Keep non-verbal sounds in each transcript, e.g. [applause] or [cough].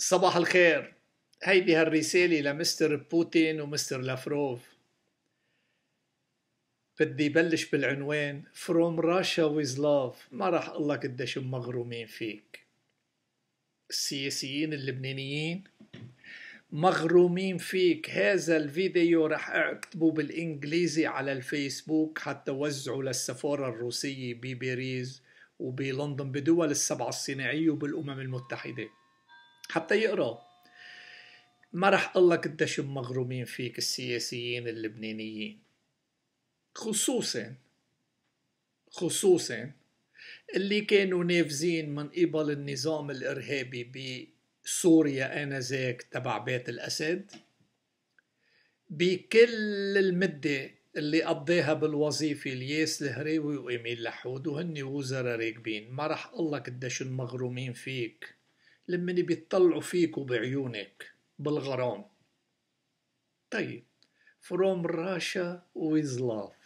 صباح الخير. هيدي هالرسالة لمستر بوتين ومستر لافروف. بدي بلش بالعنوان From Russia with Love. ما راح أقول لك قديش مغرومين فيك. السياسيين اللبنانيين مغرومين فيك. هذا الفيديو رح اكتبه بالإنجليزي على الفيسبوك حتى وزعه للسفارة الروسية بباريس وبلندن بدول السبعة الصناعية وبالأمم المتحدة. حتى يقرأ. ما رح أقول لك قديش مغرومين فيك السياسيين اللبنانيين. خصوصا خصوصا اللي كانوا نافذين من قبل النظام الإرهابي بسوريا آنذاك تبع بيت الأسد. بكل المدة اللي قضيها بالوظيفة الياس الهريوي وإيميل لحود وهن وزراء راكبين. ما رح أقول لك قديش مغرومين فيك. لمن بيطلعوا فيك وبعيونك بالغرام. طيب. From Russia with love.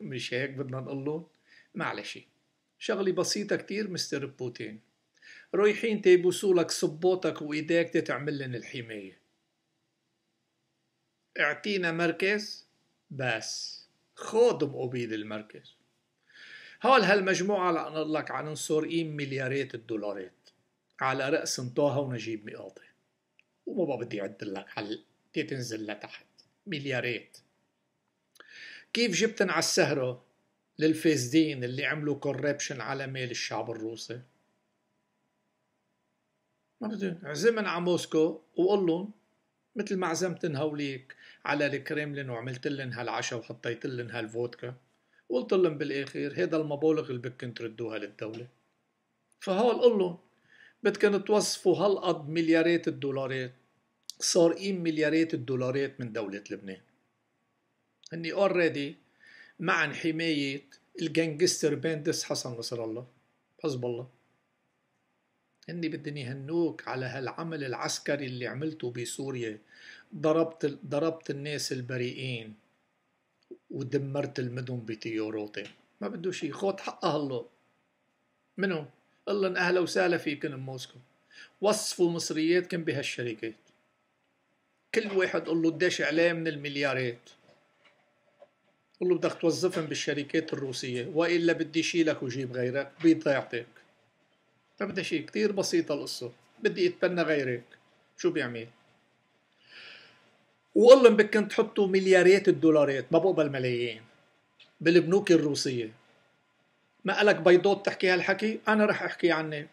مش هيك بدنا نقول لهم معلش. شغلة بسيطة كتير مستر بوتين. رايحين تيبوسوا لك صبوتك وإيديك تتعمل لنا الحماية. اعطينا مركز. بس. خود مقابل المركز. هول هالمجموعة لأقول لك عن سورقين مليارات الدولارات؟ على رأس طه ونجيب مئاطي وما بدي أعد لك حل تنزل لتحت. مليارات. كيف جبتن على السهرة للفاسدين اللي عملوا كوربشن على مال الشعب الروسي؟ ما بدي. عزمن على موسكو وقول لهم مثل ما عزمتن هوليك على الكريملين وعملت لهم هالعشاء وحطيت لهم هالفودكا. وقلت لهم بالآخر هذا المبالغ اللي بدكم تردوها للدولة. فهول قول لهم بدكم توصفوا هالقد مليارات الدولارات. سارقين مليارات الدولارات من دولة لبنان. هني already مع حماية ال gangster bands حسن نصر الله. حزب الله. هني بدهم يهنوك على هالعمل العسكري اللي عملته بسوريا. ضربت ضربت الناس البريئين ودمرت المدن بطياراتي ما بده شيء خود حقها الله. منهم قال لهم أهلا وسهلا فيكم موسكو وصفوا مصرياتكم بهالشركات كل واحد قل له قديش عليه من المليارات. قل له بدك توظفهم بالشركات الروسية وإلا بدي شيلك وجيب غيرك بيضيعتك فبدها شيء كتير بسيطة القصة. بدي أتبنى غيرك. شو بيعمل؟ وقول لهم بدكم تحطوا مليارات الدولارات ما بقبل ملايين. بالبنوك الروسية. ما قالك بيضات تحكي هالحكي؟ أنا رح أحكي عنك.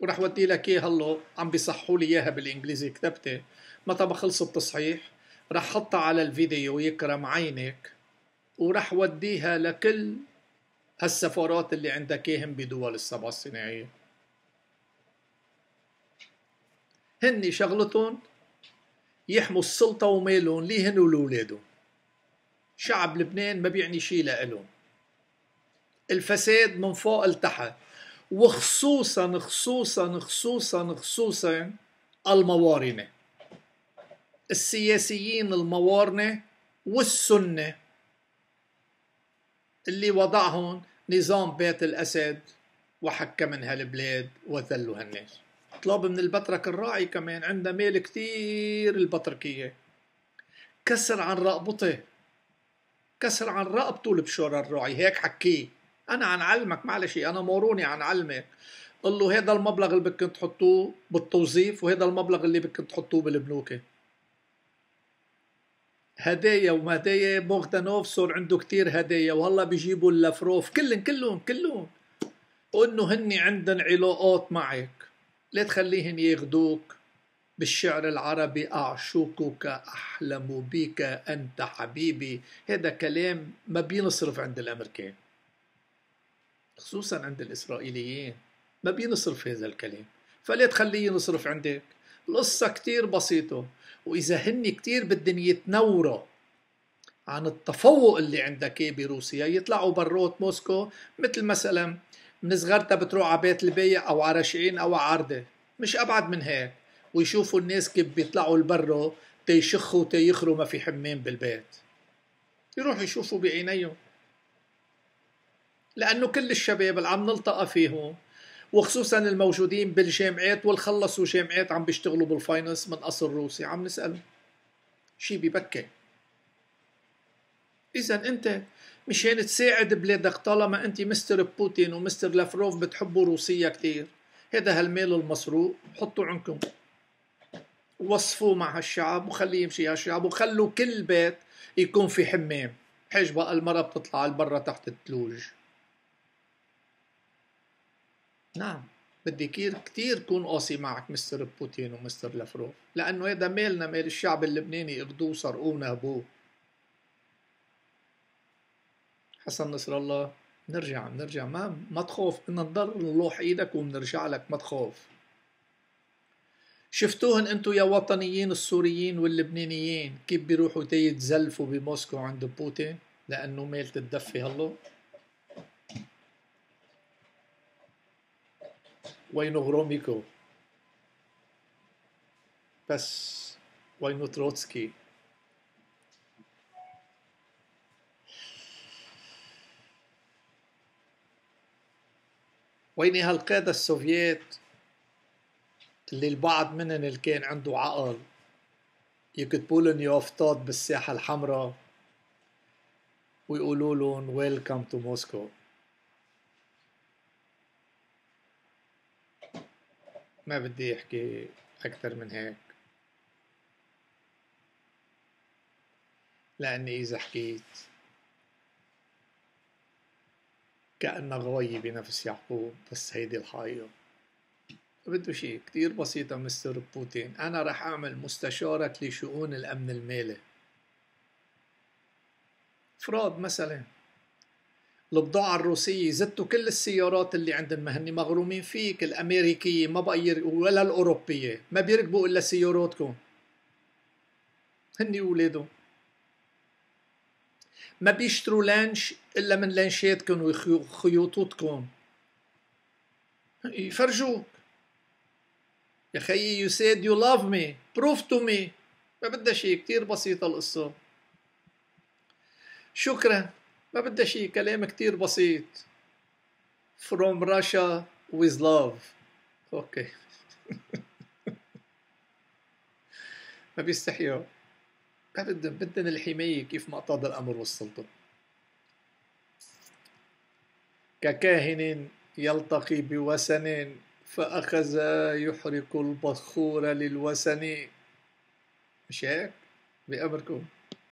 ورح ودي لك إياها هلا عم بيصحوا لي إياها بالإنجليزي كتبتها متى ما خلص التصحيح رح حطها على الفيديو يكرم عينك. ورح وديها لكل هالسفارات اللي عندك إياهم بدول السبعة الصناعية. هني شغلتهم يحموا السلطة وميلهم ليهن ولولادهم؟ شعب لبنان ما بيعني شيء لإلهم. الفساد من فوق لتحت. وخصوصا خصوصا خصوصا خصوصا الموارنة. السياسيين الموارنة والسنة اللي وضعهم نظام بيت الأسد وحكى من هالبلاد وذلوا هالناس. طلب من البطرك الراعي كمان عنده مال كتير البطركية كسر عن رقبته. كسر عن رقبته البشور الراعي. هيك حكيه. أنا عن علمك معلش أنا موروني عن علمك قل له هذا المبلغ اللي بدكم تحطوه بالتوظيف وهذا المبلغ اللي بدكم تحطوه بالبنوك. هدايا ومهدايا بوغدانوف صار عنده كتير هدايا وهلا بيجيبوا اللافروف. كلن كلهم كلهم. وإنه هني عندن علاقات معك. لا تخليهن ياخدوك بالشعر العربي أعشقك أحلم بك أنت حبيبي. هذا كلام ما بينصرف عند الأمريكان. خصوصا عند الإسرائيليين. ما بينصرف هذا الكلام. فلا تخليه ينصرف عندك. القصة كتير بسيطة. وإذا هن كتير بدن يتنوروا عن التفوق اللي عندك بروسيا يطلعوا برات موسكو. مثل مثلا من زغرتا بتروح على بيت البيع أو على رشعين أو على أردة مش أبعد من هيك. ويشوفوا الناس كيف بيطلعوا لبرا تيشخوا تيخروا ما في حمام بالبيت. يروحوا يشوفوا بعينيهم. لأنه كل الشباب اللي عم نلتقى فيهم وخصوصا الموجودين بالجامعات والخلصوا جامعات عم بيشتغلوا بال finance من اصل روسي عم نسأل شي ببكي. اذا أنت مشان تساعد بلادك طالما أنت مستر بوتين ومستر لافروف بتحبوا روسيا كتير هذا هالمال المسروق حطوا عندكم. وصفوه مع هالشعب وخليه يمشي هالشعب وخلوا كل بيت يكون في حمام. حيج بقى المرة بتطلع لبرا تحت الثلوج نعم. بدي كير كتير كون قاسي معك مستر بوتين ومستر لافروف لأنه هذا مالنا مال الشعب اللبناني اخدوه سرقوه نهبوه حسن نصر الله نرجع نرجع. ما ما تخوف بدنا نضل نلوح إيدك وبنرجع لك. ما تخوف شفتوهن أنتو يا وطنيين السوريين واللبنانيين؟ كيف بيروحوا يتزلفوا بموسكو عند بوتين؟ لأنه ميل تدفي هلو. وينو غروميكو بس وينو تروتسكي وين هالقادة السوفييت اللي البعض منهم اللي كان عنده عقل. يكتبوا لهم يافطات بالساحة الحمراء ويقولوا لهم welcome to Moscow ما بدي أحكي أكثر من هيك. لأني إذا حكيت كأنها غواية بنفس يعقوب بس هيدي الحقيقة. بده شيء كتير بسيطة مستر بوتين. أنا رح أعمل مستشارك لشؤون الأمن المالي. فراد مثلا. البضاعة الروسية زدتوا كل السيارات اللي عندهم ما هني مغرومين فيك الأمريكية ما بقى. ولا الأوروبية ما بيركبوا إلا سياراتكم. هني ولادهم. ما بيشتروا لانش إلا من لانشاتكم ويخوتاتكم يفرجوك. يا خيي you said you love me prove to me ما بدها شيء كتير بسيطة القصة. شكرا. ما بدها شيء كلام كتير بسيط. From Russia with love. okay. [laughs] ما بيستحيوا بدهم بدهم الحماية كيف ما اقتضى الأمر والسلطة. ككاهن يلتقي بوسن فأخذ يحرق البخور للوسن مش هيك؟ بأمركم.